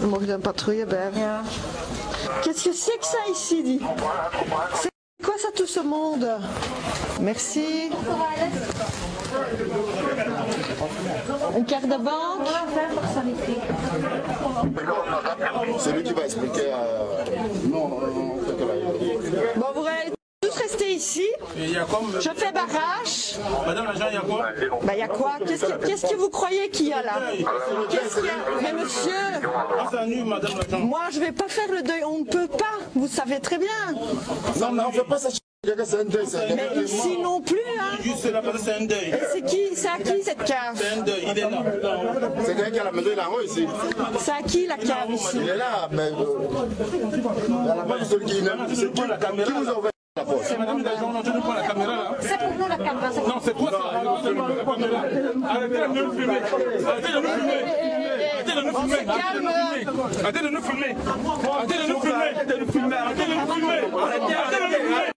We mogen een patrouille blijven. Ja. Qu'est-ce que c'est que ça ici, dit C'est quoi ça tout ce monde? Merci. Une carte de banque? C'est lui qui va expliquer. euh, Non, non, non, c'est que la- Bon, vous allez tous rester ici. Il y a comme. Je fais barrage. Madame l'agent, il y a quoi Bah, il y a quoi Qu'est-ce que, qu'est-ce que vous croyez qu'il y a là Qu'est-ce qu'il y a Mais monsieur, Ah, moi je vais pas faire le deuil. On ne peut pas. Vous savez très bien. Non, mais on fait pas ça Mais ici non plus. Hein. C'est un deuil. Et c'est qui C'est à qui cette cave C'est un deuil, il est là. C'est quelqu'un qui a la maison, il est en haut ici. C'est à qui la cave ici Il est là, mais. euh, Il y a la de celui qui n'aime. C'est qui, qui vous a ouvert la porte Madame l'agent, non, tu ne prends la caméra là. C'est pour nous la caméra. c'est- Non, c'est toi, ça. Arrêtez de nous filmer. Arrêtez de nous filmer. Arrêtez de nous filmer. calme. Arrêtez de nous filmer. Arrêtez de nous filmer. Arrêtez de nous filmer. Arrêtez de nous filmer. Arrêtez, arrêtez de nous filmer.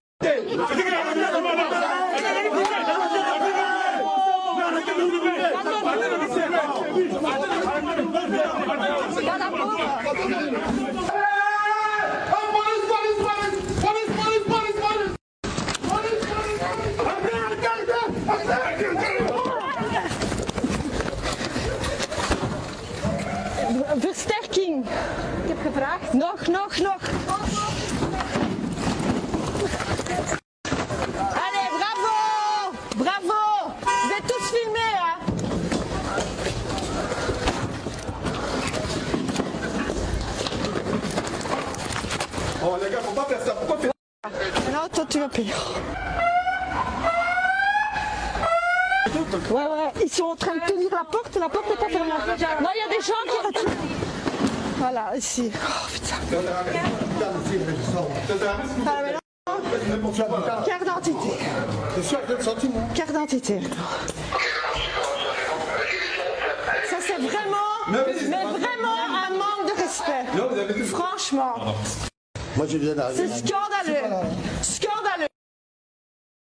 Versterking. Ik heb gevraagd. Nog, nog, nog. Allez, bravo Bravo Vous êtes tous filmés, hein Oh les gars, faut pas faire ça. Pourquoi faire Non, toi, tu vas payer. Ouais, ouais, ils sont en train de tenir la porte, la porte n'est pas fermée. Non, il y a des gens qui retirent. Voilà, ici. Oh putain. Carte d'identité. Je suis à 4 centimes, moi. Carte d'identité. Ça, c'est vraiment, mais vraiment un manque de respect. Franchement, Moi, je viens c'est d'arriver. scandaleux. Scandaleux.